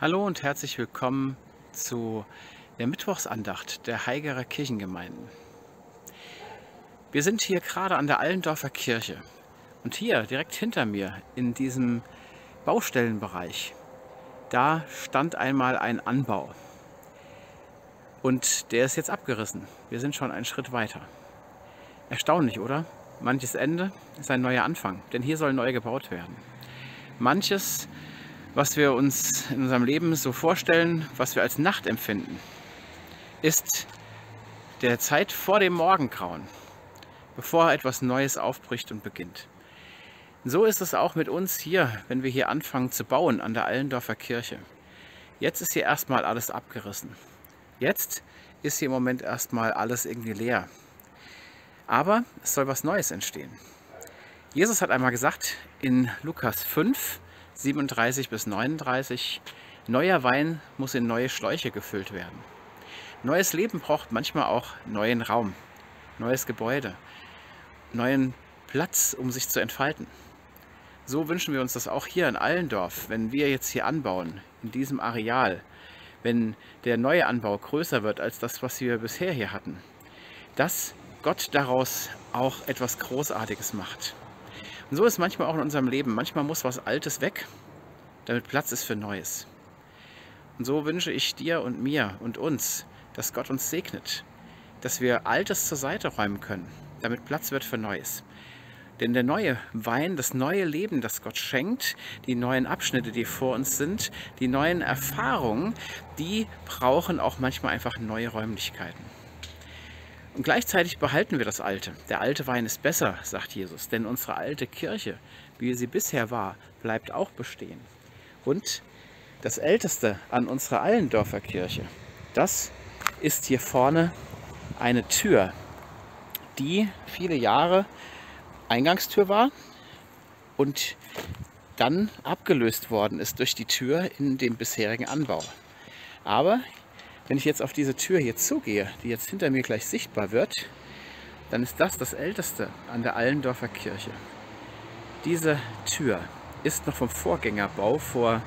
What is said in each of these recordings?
Hallo und herzlich willkommen zu der Mittwochsandacht der Haigerer Kirchengemeinden. Wir sind hier gerade an der Allendorfer Kirche und hier direkt hinter mir in diesem Baustellenbereich, da stand einmal ein Anbau und der ist jetzt abgerissen. Wir sind schon einen Schritt weiter. Erstaunlich, oder? Manches Ende ist ein neuer Anfang, denn hier soll neu gebaut werden. Manches was wir uns in unserem Leben so vorstellen, was wir als Nacht empfinden, ist der Zeit vor dem Morgengrauen, bevor etwas Neues aufbricht und beginnt. So ist es auch mit uns hier, wenn wir hier anfangen zu bauen an der Allendorfer Kirche. Jetzt ist hier erstmal alles abgerissen. Jetzt ist hier im Moment erstmal alles irgendwie leer. Aber es soll was Neues entstehen. Jesus hat einmal gesagt in Lukas 5, 37 bis 39. Neuer Wein muss in neue Schläuche gefüllt werden. Neues Leben braucht manchmal auch neuen Raum, neues Gebäude, neuen Platz, um sich zu entfalten. So wünschen wir uns das auch hier in Allendorf, wenn wir jetzt hier anbauen, in diesem Areal, wenn der neue Anbau größer wird als das, was wir bisher hier hatten, dass Gott daraus auch etwas Großartiges macht. Und so ist manchmal auch in unserem Leben. Manchmal muss was Altes weg, damit Platz ist für Neues. Und so wünsche ich dir und mir und uns, dass Gott uns segnet, dass wir Altes zur Seite räumen können, damit Platz wird für Neues. Denn der neue Wein, das neue Leben, das Gott schenkt, die neuen Abschnitte, die vor uns sind, die neuen Erfahrungen, die brauchen auch manchmal einfach neue Räumlichkeiten. Und gleichzeitig behalten wir das Alte. Der alte Wein ist besser, sagt Jesus, denn unsere alte Kirche, wie sie bisher war, bleibt auch bestehen. Und das Älteste an unserer Allendorfer Kirche, das ist hier vorne eine Tür, die viele Jahre Eingangstür war und dann abgelöst worden ist durch die Tür in dem bisherigen Anbau. Aber wenn ich jetzt auf diese Tür hier zugehe, die jetzt hinter mir gleich sichtbar wird, dann ist das das Älteste an der Allendorfer Kirche. Diese Tür ist noch vom Vorgängerbau vor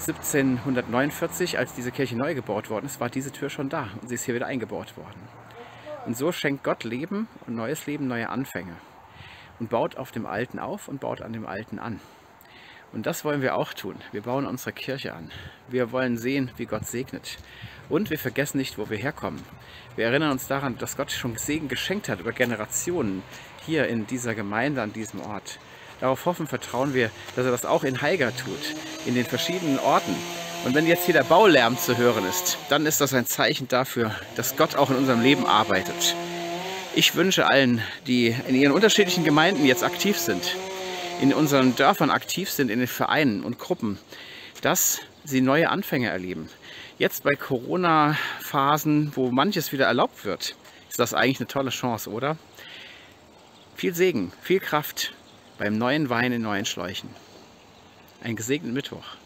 1749, als diese Kirche neu gebaut worden ist, war diese Tür schon da und sie ist hier wieder eingebaut worden. Und so schenkt Gott Leben und neues Leben, neue Anfänge und baut auf dem Alten auf und baut an dem Alten an. Und das wollen wir auch tun. Wir bauen unsere Kirche an. Wir wollen sehen, wie Gott segnet. Und wir vergessen nicht, wo wir herkommen. Wir erinnern uns daran, dass Gott schon Segen geschenkt hat über Generationen hier in dieser Gemeinde, an diesem Ort. Darauf hoffen, vertrauen wir, dass er das auch in Haiger tut, in den verschiedenen Orten. Und wenn jetzt hier der Baulärm zu hören ist, dann ist das ein Zeichen dafür, dass Gott auch in unserem Leben arbeitet. Ich wünsche allen, die in ihren unterschiedlichen Gemeinden jetzt aktiv sind, in unseren Dörfern aktiv sind, in den Vereinen und Gruppen, dass sie neue Anfänge erleben. Jetzt bei Corona-Phasen, wo manches wieder erlaubt wird, ist das eigentlich eine tolle Chance, oder? Viel Segen, viel Kraft beim neuen Wein in neuen Schläuchen. Ein gesegneten Mittwoch.